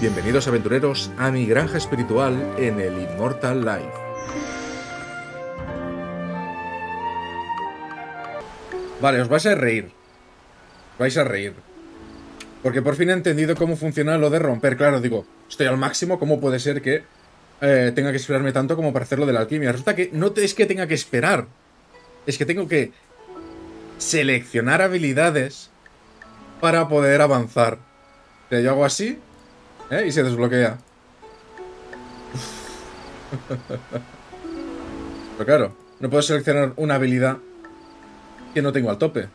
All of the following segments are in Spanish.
Bienvenidos aventureros a mi granja espiritual en el Immortal Life. Vale, os vais a reír. Vais a reír. Porque por fin he entendido cómo funciona lo de romper. Claro, digo, estoy al máximo, ¿cómo puede ser que eh, tenga que esperarme tanto como para hacerlo de la alquimia? Resulta que no es que tenga que esperar. Es que tengo que seleccionar habilidades para poder avanzar. O yo hago así ¿eh? y se desbloquea. Pero claro, no puedo seleccionar una habilidad que no tengo al tope.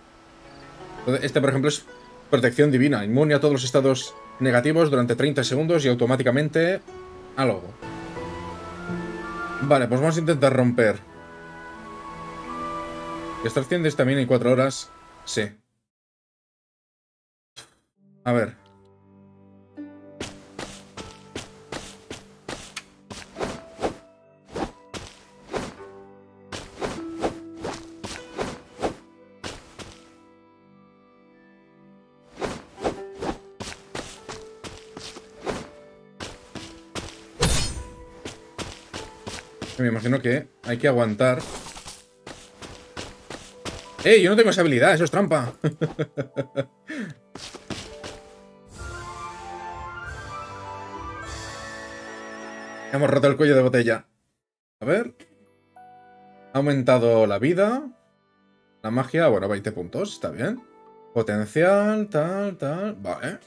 Este, por ejemplo, es protección divina. Inmune a todos los estados negativos durante 30 segundos y automáticamente algo. Vale, pues vamos a intentar romper. ¿Extracciones también en 4 horas? Sí. A ver. Me imagino que hay que aguantar. ¡Eh! Yo no tengo esa habilidad, eso es trampa. Hemos roto el cuello de botella. A ver. Ha aumentado la vida. La magia, bueno, 20 puntos, está bien. Potencial, tal, tal. Vale.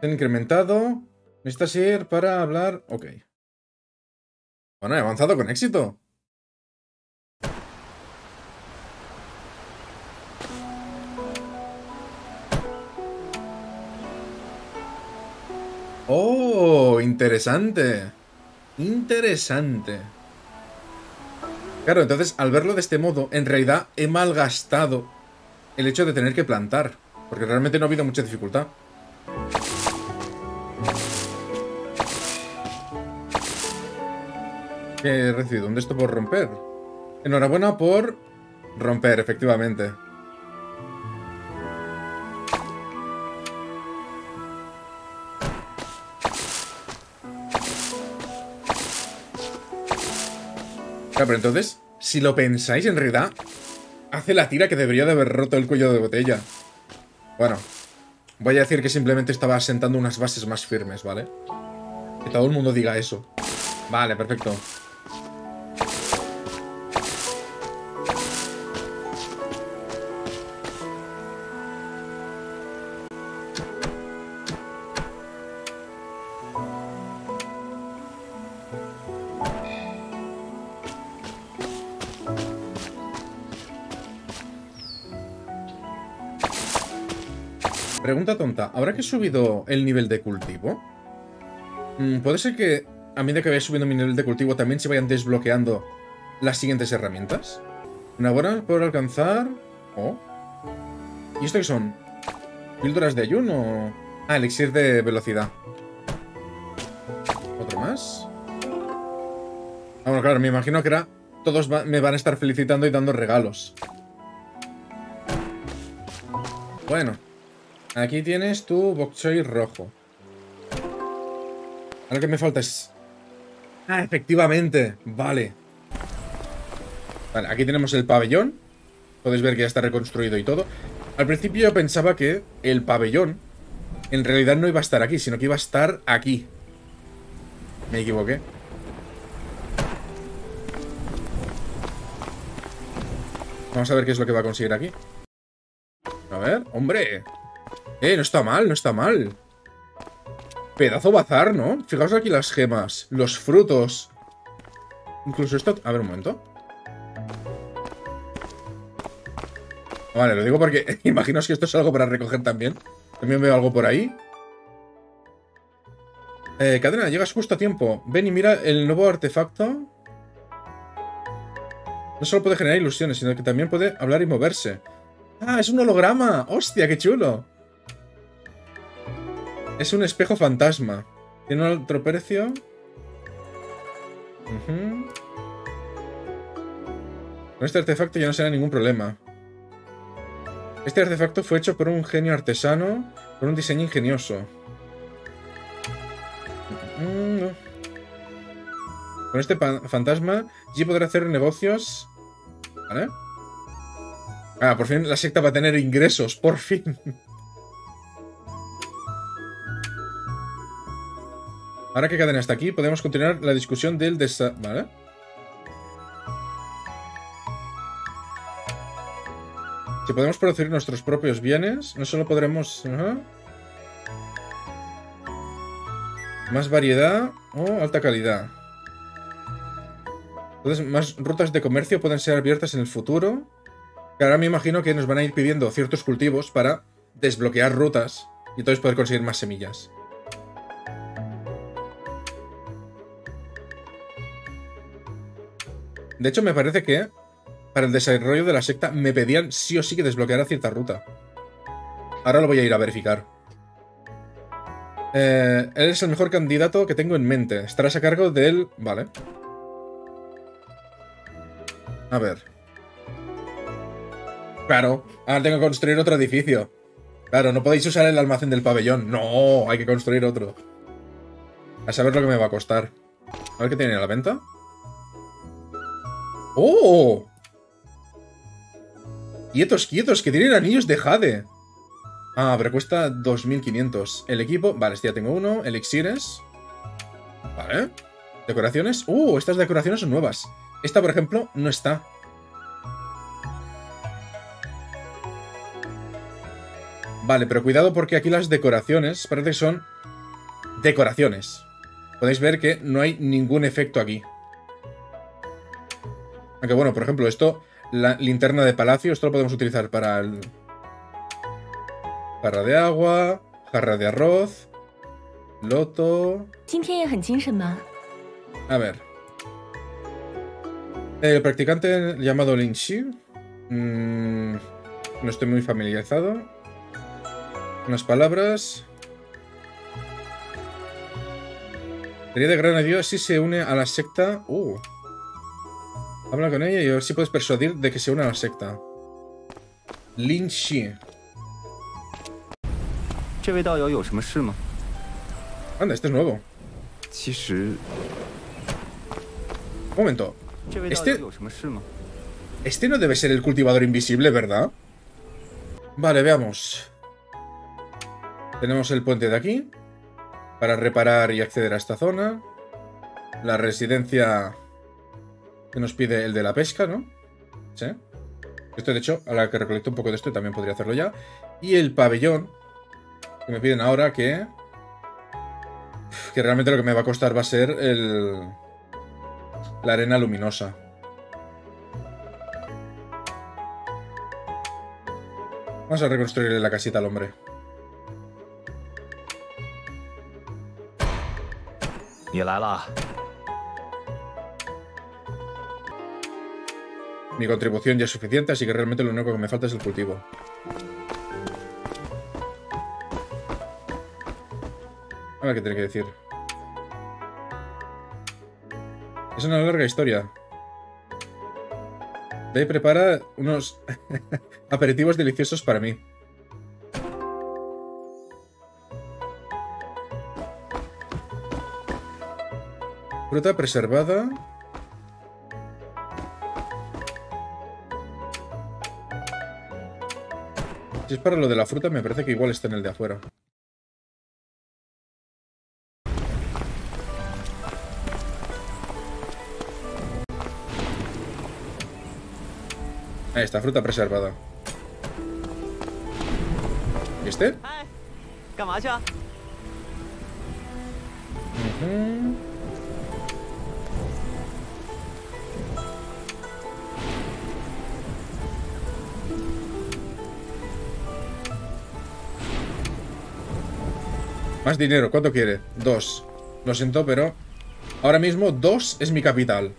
Se han incrementado. Necesitas ir para hablar. Ok. Bueno, he avanzado con éxito. Oh, interesante. Interesante. Claro, entonces, al verlo de este modo, en realidad he malgastado el hecho de tener que plantar. Porque realmente no ha habido mucha dificultad. ¿Qué he recibido? ¿Dónde esto por romper? Enhorabuena por romper, efectivamente. Claro, pero entonces, si lo pensáis, en realidad, hace la tira que debería de haber roto el cuello de botella. Bueno, voy a decir que simplemente estaba sentando unas bases más firmes, ¿vale? Que todo el mundo diga eso. Vale, perfecto. Pregunta tonta, ¿habrá que he subido el nivel de cultivo? Mm, ¿Puede ser que a medida que vaya subiendo mi nivel de cultivo también se vayan desbloqueando las siguientes herramientas? Una buena por alcanzar... ¿Y esto qué son? ¿Píldoras de ayuno? Ah, elixir de velocidad. ¿Otro más? Ah, bueno, claro, me imagino que era... Todos me van a estar felicitando y dando regalos. Bueno. Aquí tienes tu bok choy rojo. Ahora que me falta es... Ah, efectivamente. Vale. Vale, aquí tenemos el pabellón. Podéis ver que ya está reconstruido y todo. Al principio yo pensaba que el pabellón en realidad no iba a estar aquí, sino que iba a estar aquí. Me equivoqué. Vamos a ver qué es lo que va a conseguir aquí. A ver, hombre. Eh, no está mal, no está mal. Pedazo bazar, ¿no? Fijaos aquí las gemas, los frutos. Incluso esto... A ver, un momento. Vale, lo digo porque imaginaos que esto es algo para recoger también. También veo algo por ahí. Eh, cadena, llegas justo a tiempo. Ven y mira el nuevo artefacto. No solo puede generar ilusiones, sino que también puede hablar y moverse. ¡Ah, es un holograma! ¡Hostia, qué chulo! Es un espejo fantasma. Tiene otro precio. Con este artefacto ya no será ningún problema. Este artefacto fue hecho por un genio artesano con un diseño ingenioso. mm. Con este fantasma, G podrá hacer negocios. ¿Vale? Ah, por fin la secta va a tener ingresos, por fin. Ahora que cadena está aquí, podemos continuar la discusión del desa... ¿Vale? Si podemos producir nuestros propios bienes, no solo podremos... Más variedad o alta calidad. Entonces, más rutas de comercio pueden ser abiertas en el futuro. Ahora me imagino que nos van a ir pidiendo ciertos cultivos para desbloquear rutas y entonces poder conseguir más semillas. De hecho, me parece que para el desarrollo de la secta me pedían sí o sí que desbloqueara cierta ruta. Ahora lo voy a ir a verificar. Eh, él el mejor candidato que tengo en mente. Estarás a cargo del... Vale. A ver. Claro. Ahora tengo que construir otro edificio. Claro, no podéis usar el almacén del pabellón. No, hay que construir otro. A saber lo que me va a costar. A ver qué tiene a la venta. ¡Oh! Quietos, quietos, que tienen anillos de Jade. Ah, pero cuesta 2500. El equipo... Vale, este ya tengo uno. Elixires. Vale. Decoraciones. ¡Uh! Estas decoraciones son nuevas. Esta, por ejemplo, no está. Vale, pero cuidado porque aquí las decoraciones parece que son decoraciones. Podéis ver que no hay ningún efecto aquí. Aunque bueno, por ejemplo, esto la linterna de palacio, esto lo podemos utilizar para el... Jarra de agua, jarra de arroz, loto... A ver. El practicante llamado Lin mm, no estoy muy familiarizado. Unas palabras. Sería de gran ayuda si se une a la secta... Uh. Habla con ella y a ver si puedes persuadir de que se una a la secta. Lin Xi. Anda, este es nuevo. Un momento. Este... Este no debe ser el cultivador invisible, ¿verdad? Vale, veamos. Tenemos el puente de aquí. Para reparar y acceder a esta zona. La residencia que nos pide el de la pesca, ¿no? Sí. Esto, de hecho, a la que recolecto un poco de esto también podría hacerlo ya. Y el pabellón, que me piden ahora que... Que realmente lo que me va a costar va a ser el... La arena luminosa. Vamos a reconstruir la casita al hombre. Mi contribución ya es suficiente, así que realmente lo único que me falta es el cultivo. A ver qué tiene que decir. Es una larga historia. Ve prepara unos aperitivos deliciosos para mí. Fruta preservada. Si es para lo de la fruta, me parece que igual está en el de afuera. Ahí está, fruta preservada. ¿Y este? Más dinero, ¿cuánto quiere? Dos. Lo siento, pero... Ahora mismo dos es mi capital.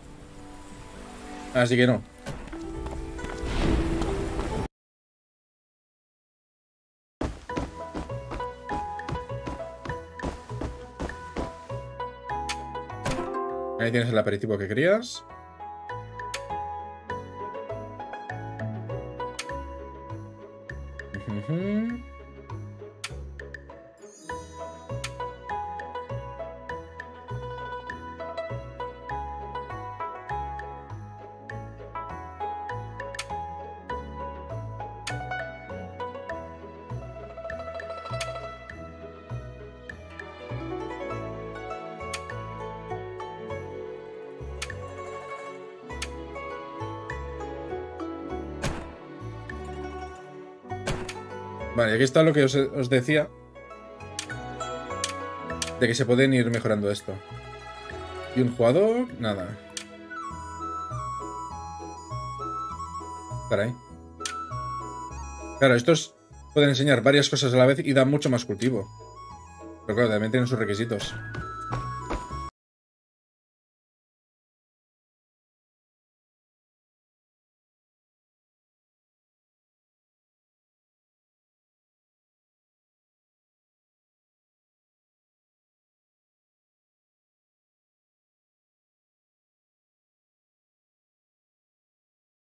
Así que no. Ahí tienes el aperitivo que querías. Vale, aquí está lo que os, decía. De que se pueden ir mejorando esto. Y un jugador, nada. Caray. Claro, estos pueden enseñar varias cosas a la vez y dan mucho más cultivo. Pero claro, también tienen sus requisitos.